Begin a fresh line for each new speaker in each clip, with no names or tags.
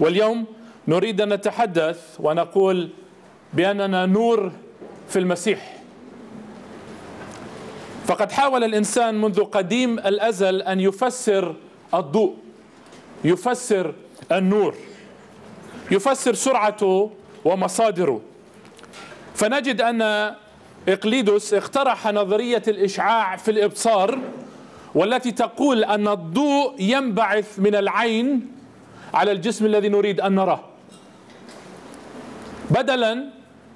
واليوم نريد أن نتحدث ونقول بأننا نور في المسيح. فقد حاول الإنسان منذ قديم الأزل أن يفسر الضوء يفسر النور يفسر سرعته ومصادره. فنجد أن إقليدوس اقترح نظرية الإشعاع في الإبصار والتي تقول أن الضوء ينبعث من العين على الجسم الذي نريد أن نراه. بدلا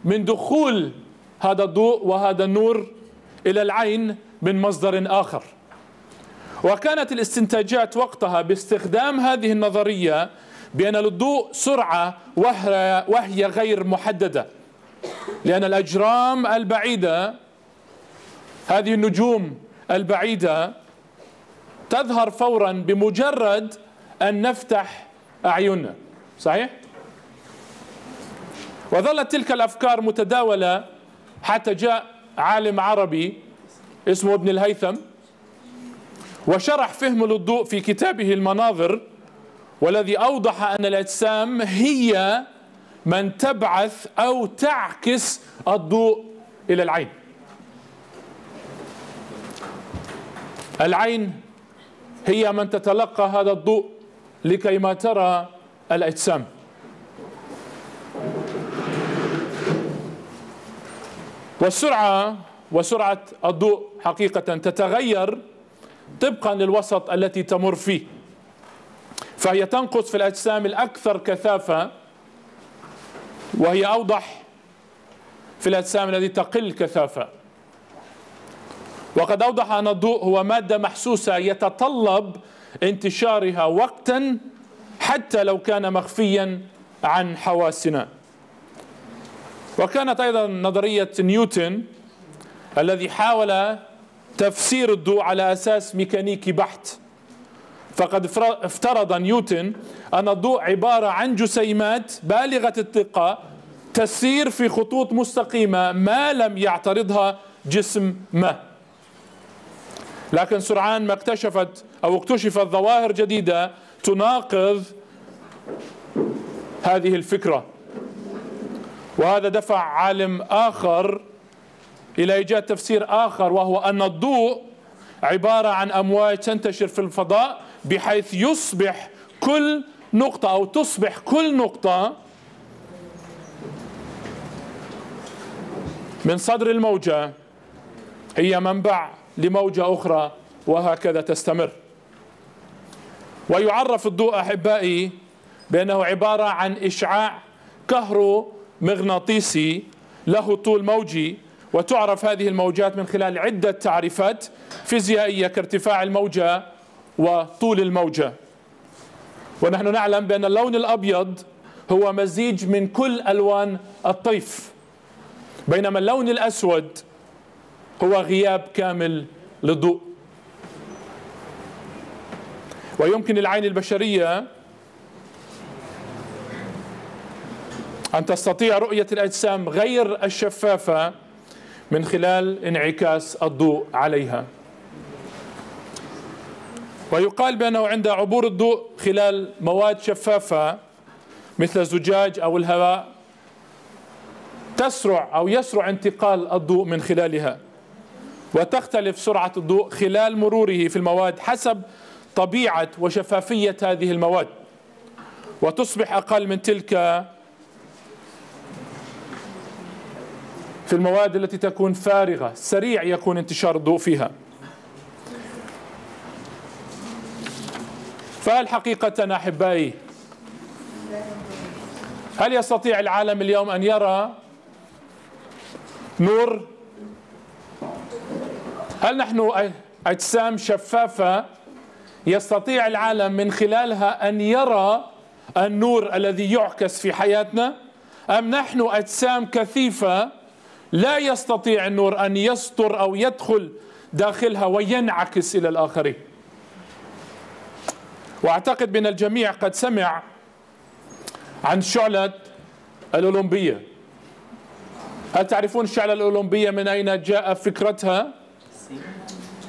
من دخول هذا الضوء وهذا النور إلى العين من مصدر آخر. وكانت الاستنتاجات وقتها باستخدام هذه النظرية بأن للضوء سرعة وهي غير محددة. لأن الأجرام البعيدة هذه النجوم البعيدة تظهر فورا بمجرد أن نفتح أعيننا صحيح؟ وظلت تلك الأفكار متداولة حتى جاء عالم عربي اسمه ابن الهيثم وشرح فهم للضوء في كتابه المناظر والذي أوضح أن الأجسام هي من تبعث أو تعكس الضوء إلى العين العين هي من تتلقى هذا الضوء لكي ما ترى الأجسام. والسرعة وسرعة الضوء حقيقة تتغير طبقا للوسط التي تمر فيه. فهي تنقص في الأجسام الأكثر كثافة وهي أوضح في الأجسام التي تقل كثافة. وقد أوضح أن الضوء هو مادة محسوسة يتطلب انتشارها وقتا حتى لو كان مخفيا عن حواسنا. وكانت أيضا نظرية نيوتن الذي حاول تفسير الضوء على أساس ميكانيكي بحت. فقد افترض نيوتن أن الضوء عبارة عن جسيمات بالغة الدقة تسير في خطوط مستقيمة ما لم يعترضها جسم ما. لكن سرعان ما اكتشفت أو اكتشفت ظواهر جديدة تناقض هذه الفكرة. وهذا دفع عالم آخر إلى إيجاد تفسير آخر وهو أن الضوء عبارة عن أمواج تنتشر في الفضاء بحيث يصبح كل نقطة أو تصبح كل نقطة من صدر الموجة هي منبع لموجة أخرى وهكذا تستمر. ويعرف الضوء أحبائي بأنه عبارة عن إشعاع كهرومغناطيسي له طول موجي وتعرف هذه الموجات من خلال عدة تعريفات فيزيائية كارتفاع الموجة وطول الموجة. ونحن نعلم بأن اللون الأبيض هو مزيج من كل ألوان الطيف بينما اللون الأسود هو غياب كامل للضوء. ويمكن العين البشرية أن تستطيع رؤية الأجسام غير الشفافة من خلال انعكاس الضوء عليها. ويقال بأنه عند عبور الضوء خلال مواد شفافة مثل الزجاج أو الهواء تسرع أو يسرع انتقال الضوء من خلالها وتختلف سرعة الضوء خلال مروره في المواد حسب طبيعة وشفافية هذه المواد. وتصبح أقل من تلك في المواد التي تكون فارغة. سريع يكون انتشار الضوء فيها. فهل حقيقة أحبائي هل يستطيع العالم اليوم أن يرى نور؟ هل نحن أجسام شفافة يستطيع العالم من خلالها أن يرى النور الذي يعكس في حياتنا؟ أم نحن أجسام كثيفة لا يستطيع النور أن يسطر أو يدخل داخلها وينعكس إلى الآخرين؟ وأعتقد بأن الجميع قد سمع عن شعلة الأولمبية. هل تعرفون الشعلة الأولمبية من أين جاء فكرتها؟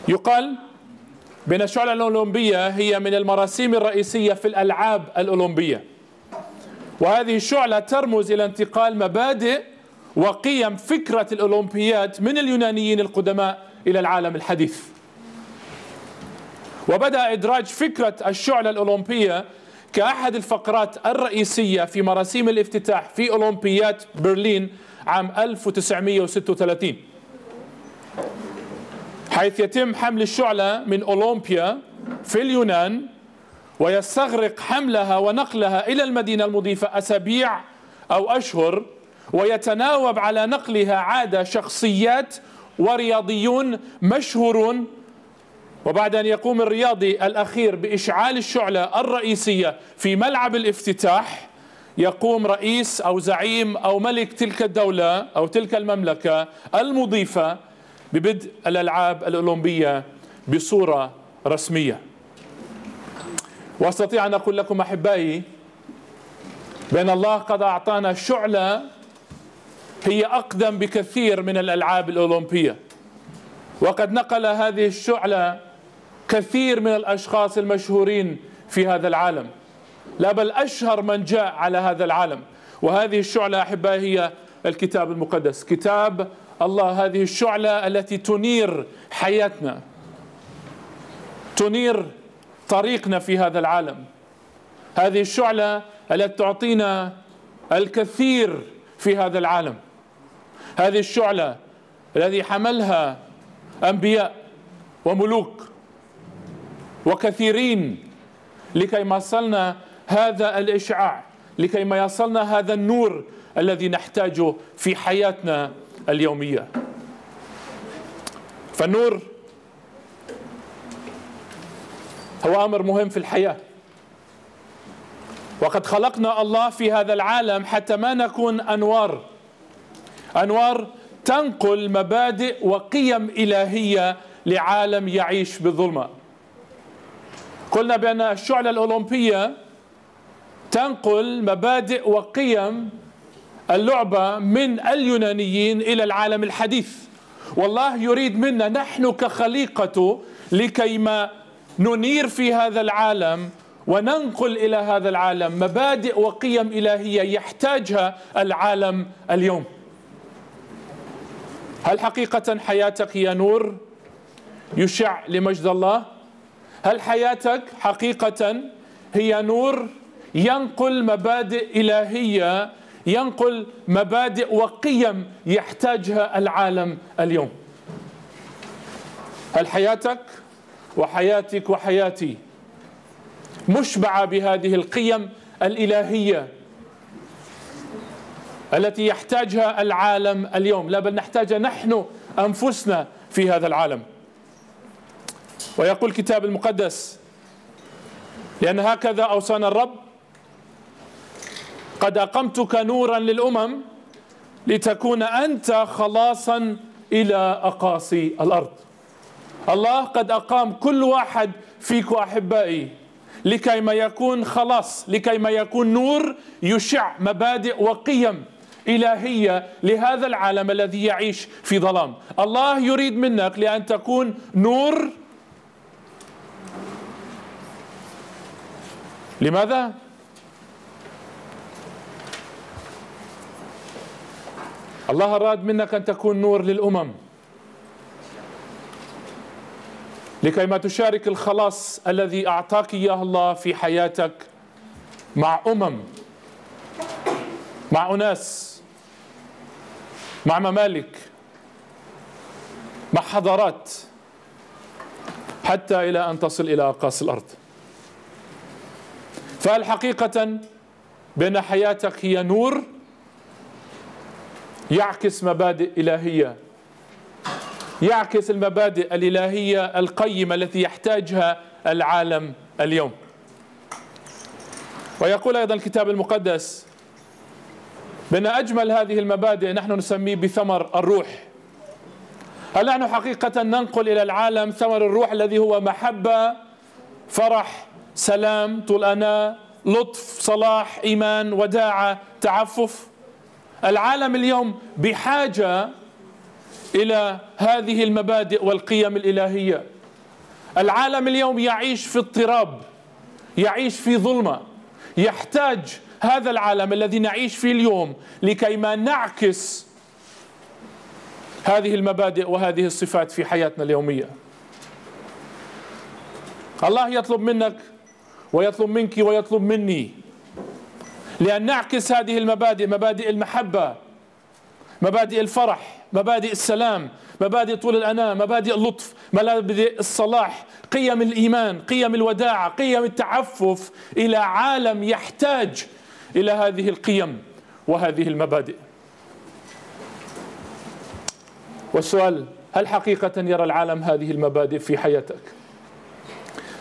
يقال بأن الشعلة الأولمبية هي من المراسيم الرئيسية في الألعاب الأولمبية. وهذه الشعلة ترمز إلى انتقال مبادئ وقيم فكرة الأولمبياد من اليونانيين القدماء إلى العالم الحديث. وبدأ إدراج فكرة الشعلة الأولمبية كأحد الفقرات الرئيسية في مراسيم الافتتاح في أولمبياد برلين عام 1936 حيث يتم حمل الشعلة من أولمبيا في اليونان ويستغرق حملها ونقلها إلى المدينة المضيفة أسابيع أو أشهر ويتناوب على نقلها عادة شخصيات ورياضيون مشهورون. وبعد أن يقوم الرياضي الأخير بإشعال الشعلة الرئيسية في ملعب الافتتاح يقوم رئيس أو زعيم أو ملك تلك الدولة أو تلك المملكة المضيفة ببدء الألعاب الأولمبية بصورة رسمية. وأستطيع أن أقول لكم أحبائي بأن الله قد أعطانا شعلة هي أقدم بكثير من الألعاب الأولمبية. وقد نقل هذه الشعلة كثير من الأشخاص المشهورين في هذا العالم. لا بل أشهر من جاء على هذا العالم. وهذه الشعلة أحبائي هي الكتاب المقدس كتاب الله هذه الشعلة التي تنير حياتنا تنير طريقنا في هذا العالم. هذه الشعلة التي تعطينا الكثير في هذا العالم. هذه الشعلة الذي حملها أنبياء وملوك وكثيرين لكي ما يصلنا هذا الإشعاع لكي ما يصلنا هذا النور الذي نحتاجه في حياتنا اليومية. فالنور هو أمر مهم في الحياة. وقد خلقنا الله في هذا العالم حتى ما نكون أنوار. أنوار تنقل مبادئ وقيم إلهية لعالم يعيش بالظلمه قلنا بأن الشعلة الأولمبية تنقل مبادئ وقيم اللعبة من اليونانيين إلى العالم الحديث. والله يريد منا نحن كخليقته لكيما ننير في هذا العالم وننقل إلى هذا العالم مبادئ وقيم إلهية يحتاجها العالم اليوم. هل حقيقة حياتك هي نور يشع لمجد الله؟ هل حياتك حقيقة هي نور ينقل مبادئ إلهية ينقل مبادئ وقيم يحتاجها العالم اليوم. هل حياتك وحياتك وحياتي مشبعة بهذه القيم الإلهية التي يحتاجها العالم اليوم؟ لا بل نحتاجها نحن أنفسنا في هذا العالم. ويقول الكتاب المقدس لأن هكذا أوصانا الرب قد أقمتك نورا للأمم لتكون أنت خلاصا إلى أقاصي الأرض. الله قد أقام كل واحد فيكم أحبائي لكي ما يكون خلاص لكي ما يكون نور يشع مبادئ وقيم إلهية لهذا العالم الذي يعيش في ظلام. الله يريد منك لأن تكون نور. لماذا؟ الله أراد منك أن تكون نور للأمم. لكي ما تشارك الخلاص الذي أعطاك إياه الله في حياتك مع أمم مع أناس مع ممالك مع حضارات حتى إلى أن تصل إلى أقاصي الأرض. فهل حقيقة بأن حياتك هي نور؟ يعكس مبادئ إلهية يعكس المبادئ الإلهية القيمة التي يحتاجها العالم اليوم. ويقول أيضا الكتاب المقدس بان أجمل هذه المبادئ نحن نسميه بثمر الروح. هل نحن حقيقه ننقل إلى العالم ثمر الروح الذي هو محبة، فرح، سلام، طول اناء، لطف، صلاح، إيمان، وداعة، تعفف؟ العالم اليوم بحاجة إلى هذه المبادئ والقيم الإلهية. العالم اليوم يعيش في اضطراب يعيش في ظلمة. يحتاج هذا العالم الذي نعيش فيه اليوم لكي ما نعكس هذه المبادئ وهذه الصفات في حياتنا اليومية. الله يطلب منك ويطلب منك ويطلب مني لأن نعكس هذه المبادئ مبادئ المحبة مبادئ الفرح مبادئ السلام مبادئ طول الأنام مبادئ اللطف مبادئ الصلاح قيم الإيمان قيم الوداعة قيم التعفف إلى عالم يحتاج إلى هذه القيم وهذه المبادئ. والسؤال هل حقيقة يرى العالم هذه المبادئ في حياتك؟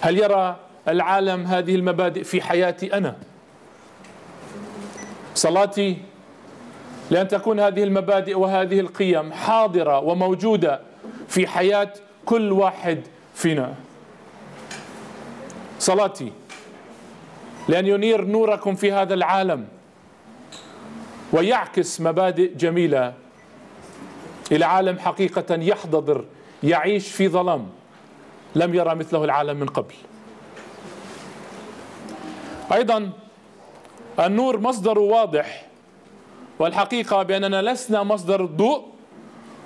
هل يرى العالم هذه المبادئ في حياتي أنا؟ صلاتي لأن تكون هذه المبادئ وهذه القيم حاضرة وموجودة في حياة كل واحد فينا. صلاتي لأن ينير نوركم في هذا العالم ويعكس مبادئ جميلة إلى عالم حقيقة يحتضر يعيش في ظلام لم يرى مثله العالم من قبل. أيضا النور مصدر واضح والحقيقة بأننا لسنا مصدر الضوء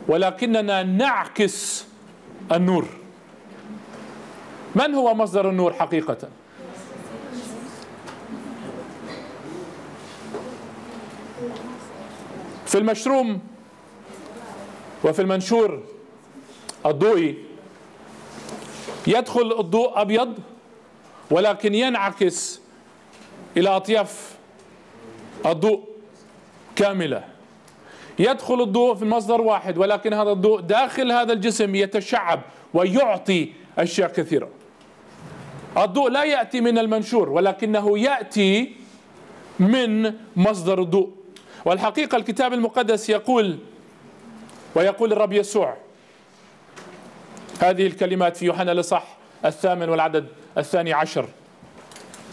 ولكننا نعكس النور. من هو مصدر النور حقيقة؟ في المشروم وفي المنشور الضوئي يدخل الضوء أبيض ولكن ينعكس إلى أطياف الضوء كاملة. يدخل الضوء في مصدر واحد ولكن هذا الضوء داخل هذا الجسم يتشعب ويعطي أشياء كثيرة. الضوء لا يأتي من المنشور ولكنه يأتي من مصدر الضوء. والحقيقة الكتاب المقدس يقول ويقول الرب يسوع هذه الكلمات في يوحنا الإصحاح الثامن والعدد الثاني عشر.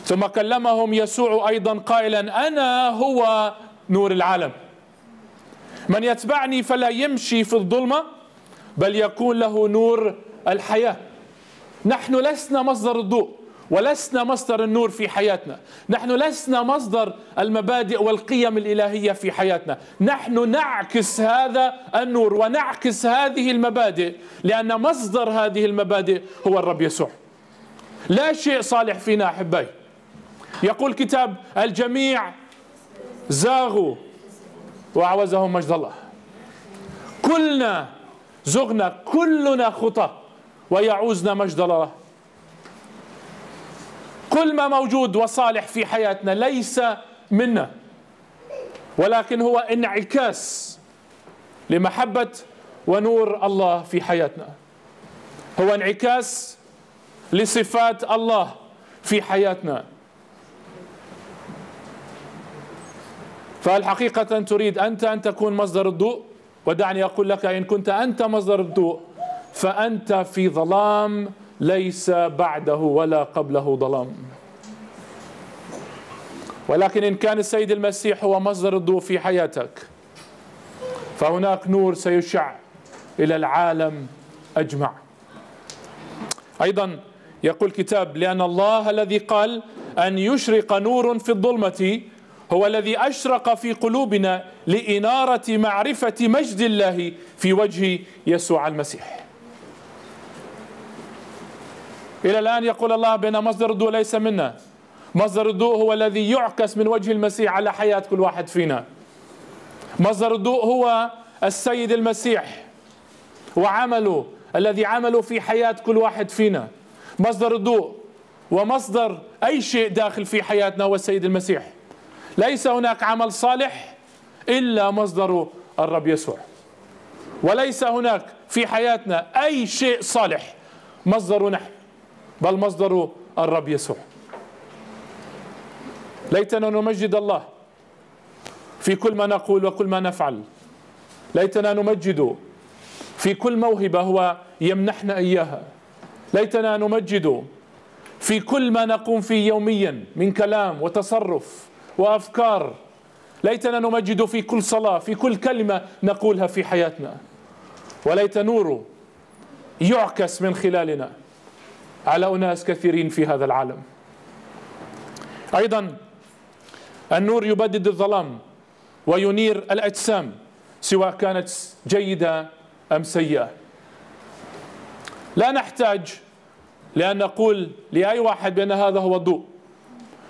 ثم كلمهم يسوع أيضا قائلا أنا هو نور العالم. من يتبعني فلا يمشي في الظلمة بل يكون له نور الحياة. نحن لسنا مصدر الضوء ولسنا مصدر النور في حياتنا. نحن لسنا مصدر المبادئ والقيم الإلهية في حياتنا. نحن نعكس هذا النور ونعكس هذه المبادئ لأن مصدر هذه المبادئ هو الرب يسوع. لا شيء صالح فينا أحبائي. يقول كتاب الجميع زاغوا وعوزهم مجد الله. كلنا زغنا كلنا خطى ويعوزنا مجد الله. كل ما موجود وصالح في حياتنا ليس منا ولكن هو انعكاس لمحبة ونور الله في حياتنا. هو انعكاس لصفات الله في حياتنا. فالحقيقة تريد أنت أن تكون مصدر الضوء ودعني أقول لك إن كنت أنت مصدر الضوء فأنت في ظلام ليس بعده ولا قبله ظلام. ولكن إن كان السيد المسيح هو مصدر الضوء في حياتك فهناك نور سيشع إلى العالم أجمع. أيضا يقول الكتاب لأن الله الذي قال أن يشرق نور في الظلمة هو الذي أشرق في قلوبنا لإنارة معرفة مجد الله في وجه يسوع المسيح. إلى الآن يقول الله بأن مصدر الضوء ليس منا. مصدر الضوء هو الذي يعكس من وجه المسيح على حياة كل واحد فينا. مصدر الضوء هو السيد المسيح وعمله الذي عمله في حياة كل واحد فينا. مصدر الضوء ومصدر أي شيء داخل في حياتنا هو السيد المسيح. ليس هناك عمل صالح إلا مصدر الرب يسوع. وليس هناك في حياتنا أي شيء صالح مصدر نحن بل مصدر الرب يسوع. ليتنا نمجد الله في كل ما نقول وكل ما نفعل. ليتنا نمجد في كل موهبة هو يمنحنا إياها. ليتنا نمجد في كل ما نقوم فيه يوميا من كلام وتصرف وأفكار. ليتنا نمجد في كل صلاة في كل كلمة نقولها في حياتنا. وليت نوره يعكس من خلالنا على أناس كثيرين في هذا العالم. أيضا النور يبدد الظلام وينير الأجسام سواء كانت جيدة أم سيئة. لا نحتاج لأن نقول لأي واحد بأن هذا هو الضوء.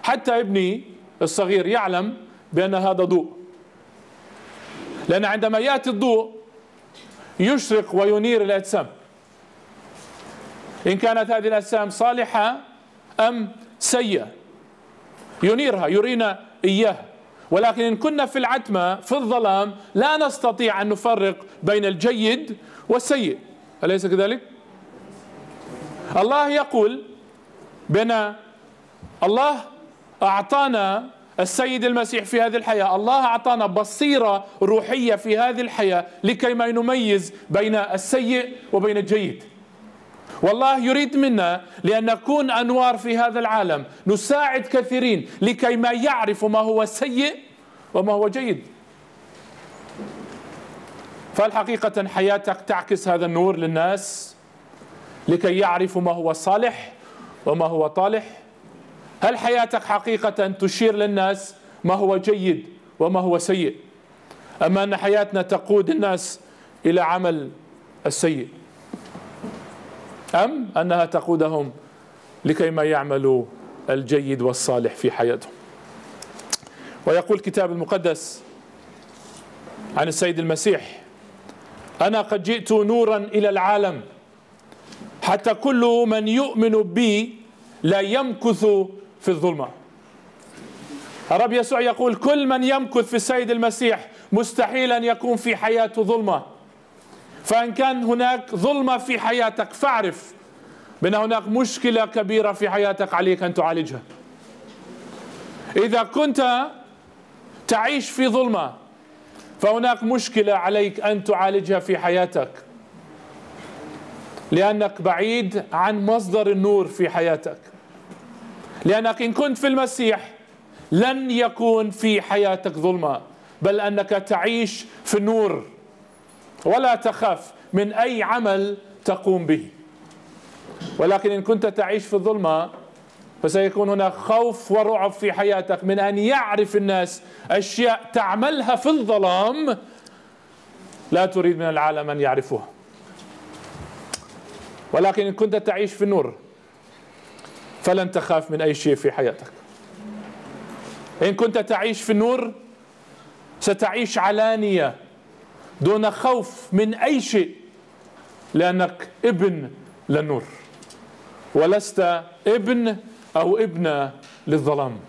حتى ابني الصغير يعلم بأن هذا ضوء. لأن عندما يأتي الضوء يشرق وينير الأجسام. إن كانت هذه الأجسام صالحة أم سيئة ينيرها يرينا اياه ولكن إن كنا في العتمة في الظلام لا نستطيع أن نفرق بين الجيد والسيء. أليس كذلك؟ الله يقول بأن الله أعطانا السيد المسيح في هذه الحياة. الله أعطانا بصيرة روحية في هذه الحياة لكي ما نميز بين السيء وبين الجيد. والله يريد منا لأن نكون أنوار في هذا العالم. نساعد كثيرين لكي ما يعرفوا ما هو سيء وما هو جيد. فالحقيقة حياتك تعكس هذا النور للناس لكي يعرفوا ما هو صالح وما هو طالح. هل حياتك حقيقة تشير للناس ما هو جيد وما هو سيء؟ أما أن حياتنا تقود الناس إلى عمل السيء. أم أنها تقودهم لكي ما يعملوا الجيد والصالح في حياتهم. ويقول الكتاب المقدس عن السيد المسيح أنا قد جئت نورا إلى العالم حتى كل من يؤمن بي لا يمكث في الظلمة. الرب يسوع يقول كل من يمكث في السيد المسيح مستحيل أن يكون في حياته ظلمة. فإن كان هناك ظلمة في حياتك فاعرف بأن هناك مشكلة كبيرة في حياتك عليك أن تعالجها. إذا كنت تعيش في ظلمة فهناك مشكلة عليك أن تعالجها في حياتك. لأنك بعيد عن مصدر النور في حياتك. لأنك إن كنت في المسيح لن يكون في حياتك ظلمة بل أنك تعيش في النور ولا تخاف من أي عمل تقوم به. ولكن إن كنت تعيش في الظلمة فسيكون هناك خوف ورعب في حياتك من أن يعرف الناس أشياء تعملها في الظلام. لا تريد من العالم أن يعرفوها. ولكن إن كنت تعيش في النور فلن تخاف من أي شيء في حياتك. إن كنت تعيش في النور ستعيش علانية دون خوف من أي شيء لأنك ابن للنور ولست ابن أو ابن للظلام.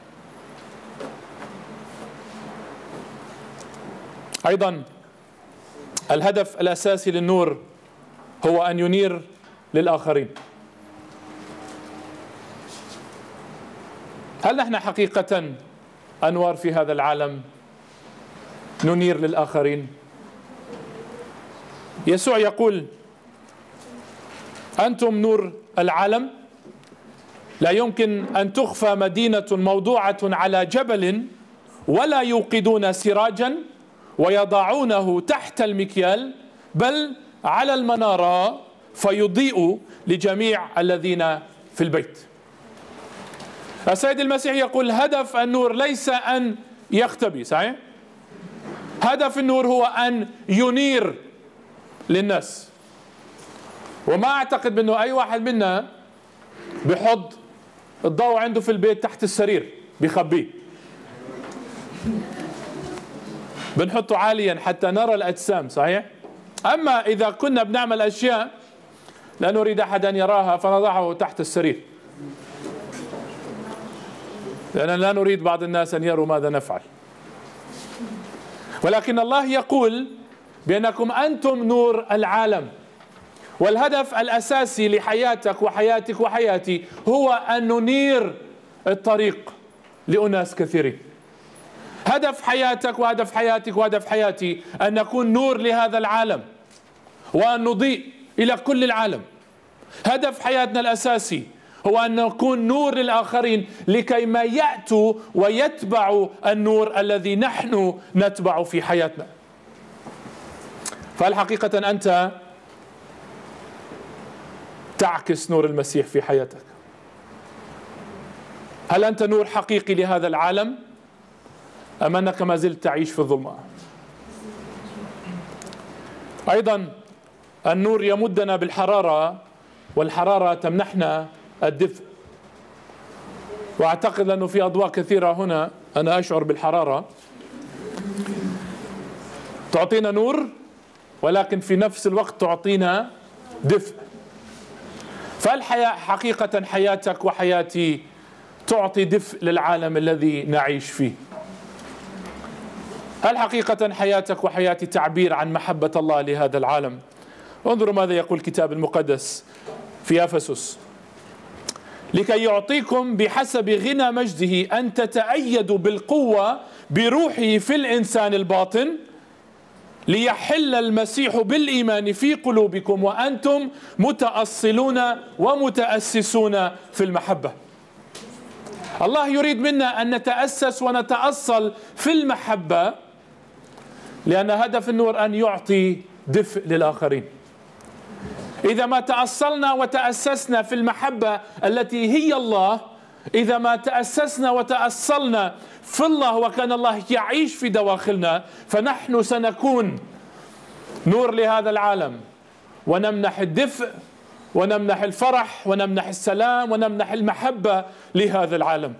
أيضا الهدف الأساسي للنور هو أن ينير للآخرين. هل نحن حقيقة أنوار في هذا العالم ننير للآخرين؟ يسوع يقول أنتم نور العالم. لا يمكن أن تخفى مدينة موضوعة على جبل ولا يوقدون سراجا ويضعونه تحت المكيال بل على المنارة فيضيء لجميع الذين في البيت. السيد المسيح يقول هدف النور ليس أن يختبي صحيح؟ هدف النور هو أن ينير للناس. وما أعتقد بأنه أي واحد منا بحط الضوء عنده في البيت تحت السرير بيخبيه. بنحطه عاليا حتى نرى الأجسام صحيح؟ أما إذا كنا بنعمل أشياء لا نريد أحد أن يراها فنضعه تحت السرير. لأننا لا نريد بعض الناس أن يروا ماذا نفعل. ولكن الله يقول بأنكم أنتم نور العالم. والهدف الأساسي لحياتك وحياتك وحياتي هو أن ننير الطريق لأناس كثيرين. هدف حياتك وهدف حياتك وهدف حياتي أن نكون نور لهذا العالم وأن نضيء إلى كل العالم. هدف حياتنا الأساسي هو أن نكون نور للآخرين لكي ما يأتوا ويتبعوا النور الذي نحن نتبع في حياتنا. فالحقيقة أنت تعكس نور المسيح في حياتك؟ هل أنت نور حقيقي لهذا العالم؟ أم أنك ما زلت تعيش في الظلمة؟ أيضا النور يمدنا بالحرارة والحرارة تمنحنا الدفء وأعتقد أنه في أضواء كثيرة هنا أنا أشعر بالحرارة. تعطينا نور ولكن في نفس الوقت تعطينا دفء فالحياة حقيقة حياتك وحياتي تعطي دفء للعالم الذي نعيش فيه؟ هل حقيقة حياتك وحياتي تعبير عن محبة الله لهذا العالم؟ انظروا ماذا يقول الكتاب المقدس في أفسس. لكي يعطيكم بحسب غنى مجده أن تتأيدوا بالقوة بروحه في الإنسان الباطن ليحل المسيح بالإيمان في قلوبكم وأنتم متأصلون ومتأسسون في المحبة. الله يريد منا أن نتأسس ونتأصل في المحبة لأن هدف النور أن يعطي دفء للآخرين. إذا ما تأصلنا وتأسسنا في المحبة التي هي الله إذا ما تأسسنا وتأصلنا في الله وكان الله يعيش في دواخلنا فنحن سنكون نور لهذا العالم. ونمنح الدفء ونمنح الفرح ونمنح السلام ونمنح المحبة لهذا العالم.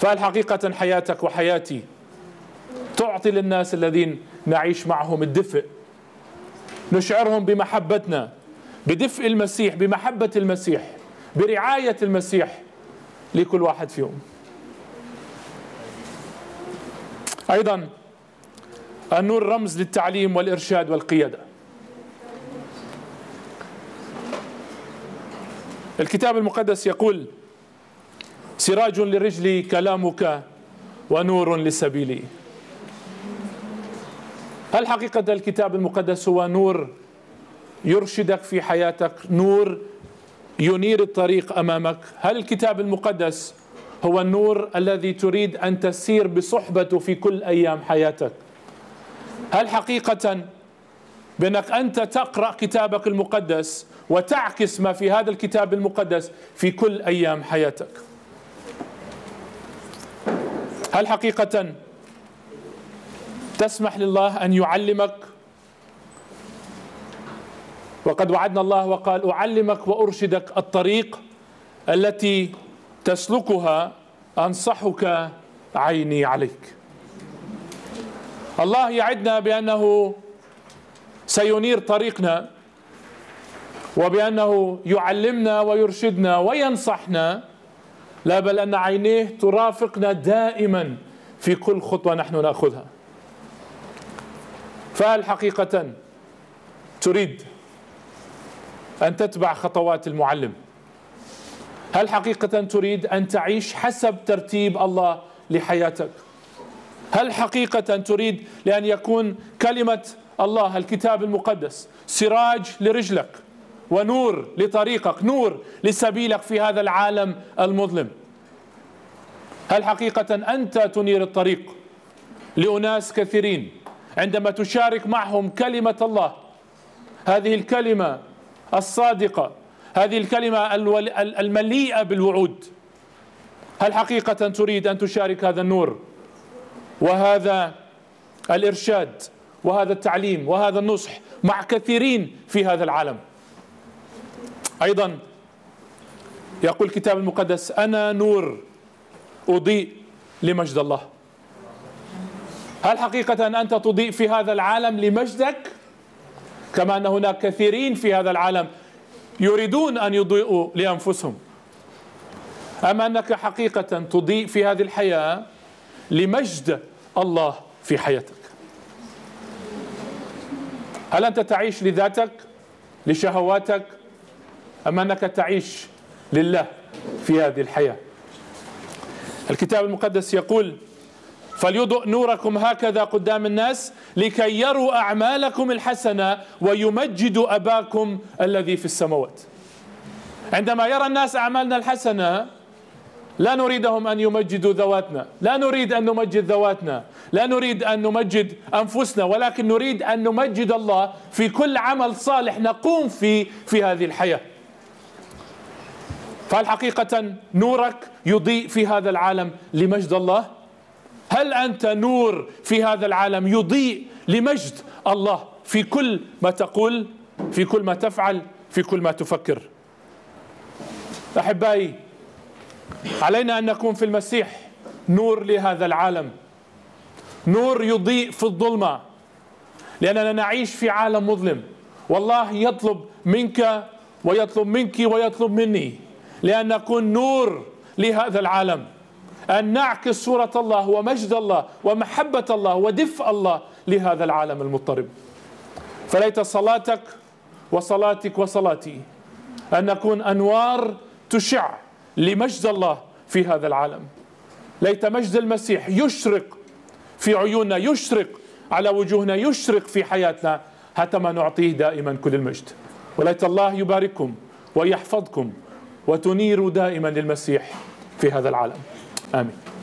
فالحقيقة حياتك وحياتي تعطي للناس الذين نعيش معهم الدفء؟ نشعرهم بمحبتنا بدفء المسيح بمحبة المسيح برعاية المسيح لكل واحد فيهم. أيضا النور رمز للتعليم والإرشاد والقيادة. الكتاب المقدس يقول سراج لرجلي كلامك ونور لسبيلي. هل حقيقة الكتاب المقدس هو نور يرشدك في حياتك؟ نور ينير الطريق أمامك. هل الكتاب المقدس هو النور الذي تريد أن تسير بصحبته في كل أيام حياتك؟ هل حقيقة بأنك أنت تقرأ كتابك المقدس وتعكس ما في هذا الكتاب المقدس في كل أيام حياتك؟ هل حقيقة تسمح لله أن يعلمك. وقد وعدنا الله وقال أعلمك وأرشدك الطريق التي تسلكها أنصحك عيني عليك. الله يعدنا بأنه سينير طريقنا وبأنه يعلمنا ويرشدنا وينصحنا. لا بل أن عينيه ترافقنا دائما في كل خطوة نحن نأخذها. فهل حقيقة تريد أن تتبع خطوات المعلم؟ هل حقيقة تريد أن تعيش حسب ترتيب الله لحياتك؟ هل حقيقة تريد لأن يكون كلمة الله الكتاب المقدس سراج لرجلك ونور لطريقك نور لسبيلك في هذا العالم المظلم؟ هل حقيقة أنت تنير الطريق لأناس كثيرين عندما تشارك معهم كلمة الله هذه الكلمة الصادقة هذه الكلمة المليئة بالوعود. هل حقيقة تريد أن تشارك هذا النور؟ وهذا الإرشاد وهذا التعليم وهذا النصح مع كثيرين في هذا العالم. أيضا يقول الكتاب المقدس أنا نور أضيء لمجد الله. هل حقيقة أنت تضيء في هذا العالم لمجدك؟ كما أن هناك كثيرين في هذا العالم يريدون أن يضيئوا لأنفسهم. اما أنك حقيقة تضيء في هذه الحياة لمجد الله في حياتك؟ هل أنت تعيش لذاتك لشهواتك؟ أم أنك تعيش لله في هذه الحياة؟ الكتاب المقدس يقول فليضئ نوركم هكذا قدام الناس لكي يروا أعمالكم الحسنة ويمجدوا أباكم الذي في السماوات. عندما يرى الناس أعمالنا الحسنة لا نريدهم أن يمجدوا ذواتنا، لا نريد أن نمجد ذواتنا، لا نريد أن نمجد أنفسنا ولكن نريد أن نمجد الله في كل عمل صالح نقوم فيه في هذه الحياة. فهل حقيقة نورك يضيء في هذا العالم لمجد الله؟ هل أنت نور في هذا العالم يضيء لمجد الله في كل ما تقول في كل ما تفعل في كل ما تفكر؟ أحبائي علينا أن نكون في المسيح نور لهذا العالم. نور يضيء في الظلمة لأننا نعيش في عالم مظلم. والله يطلب منك ويطلب منك ويطلب مني لأن نكون نور لهذا العالم. أن نعكس صورة الله ومجد الله ومحبة الله ودفء الله لهذا العالم المضطرب. فليت صلاتك وصلاتك وصلاتي أن نكون أنوار تشع لمجد الله في هذا العالم. ليت مجد المسيح يشرق في عيوننا يشرق على وجوهنا يشرق في حياتنا حتى ما نعطيه دائما كل المجد. وليت الله يبارككم ويحفظكم وتنير دائما للمسيح في هذا العالم. Amém.